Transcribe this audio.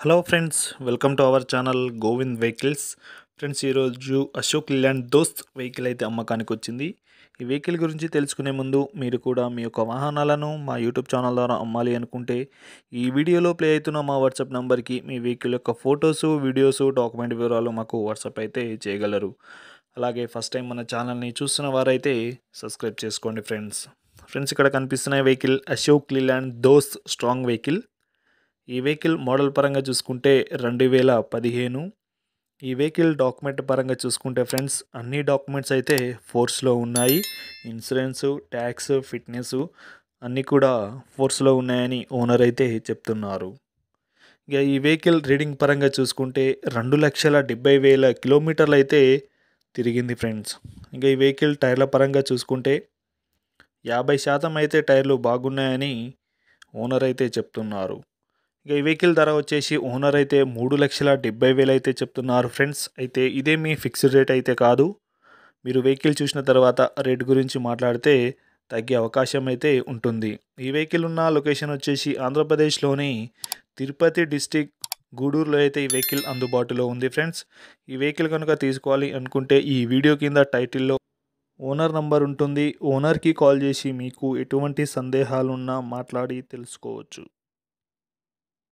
Hello friends welcome to our channel Govind vehicles friends ఈరోజు Ashok land దోస్త్ vehicle అయితే అమ్మకానికి వచ్చింది. ఈ వెహికల్ గురించి తెలుసుకునే ముందు మీరు కూడా మీ యొక్క వాహనాలను మా యూట్యూబ్ ఛానల్ ద్వారా అమ్మాలి అనుకుంటే ఈ వీడియోలో ప్లే అవుతున్న మా వాట్సాప్ నెంబర్కి మీ వెహికల్ యొక్క ఫొటోసు వీడియోసు డాక్యుమెంట్ వివరాలు మాకు వాట్సాప్ అయితే చేయగలరు. అలాగే ఫస్ట్ టైం మన ఛానల్ని చూస్తున్న వారైతే సబ్స్క్రైబ్ చేసుకోండి ఫ్రెండ్స్ ఫ్రెండ్స్ ఇక్కడ కనిపిస్తున్న vehicle Ashok Leyland Dost strong vehicle ఈ వెహికల్ మోడల్ పరంగా చూసుకుంటే రెండు వేల పదిహేను. ఈ వెహికల్ డాక్యుమెంట్ పరంగా చూసుకుంటే ఫ్రెండ్స్ అన్ని డాక్యుమెంట్స్ అయితే ఫోర్స్లో ఉన్నాయి. ఇన్సూరెన్స్ ట్యాక్స్ ఫిట్నెస్ అన్నీ కూడా ఫోర్స్లో ఉన్నాయని ఓనర్ అయితే చెప్తున్నారు. ఇక ఈ వెహికల్ రీడింగ్ పరంగా చూసుకుంటే రెండు లక్షల డెబ్బై వేల కిలోమీటర్లు అయితే తిరిగింది ఫ్రెండ్స్. ఇంకా ఈ వెహికల్ టైర్ల పరంగా చూసుకుంటే యాభై శాతం అయితే టైర్లు బాగున్నాయని ఓనర్ అయితే చెప్తున్నారు. ఇక ఈ వెహికల్ ధర వచ్చేసి ఓనర్ అయితే మూడు లక్షల డెబ్బై వేలు అయితే చెప్తున్నారు ఫ్రెండ్స్. అయితే ఇదే మీ ఫిక్స్డ్ రేట్ అయితే కాదు. మీరు వెహికల్ చూసిన తర్వాత రేట్ గురించి మాట్లాడితే తగ్గే అవకాశం అయితే ఉంటుంది. ఈ వెహికల్ ఉన్న లొకేషన్ వచ్చేసి ఆంధ్రప్రదేశ్లోని తిరుపతి డిస్టిక్ గూడూరులో అయితే ఈ వెహికల్ అందుబాటులో ఉంది ఫ్రెండ్స్. ఈ వెహికల్ కనుక తీసుకోవాలి అనుకుంటే ఈ వీడియో కింద టైటిల్లో ఓనర్ నంబర్ ఉంటుంది. ఓనర్కి కాల్ చేసి మీకు ఎటువంటి సందేహాలున్నా మాట్లాడి తెలుసుకోవచ్చు.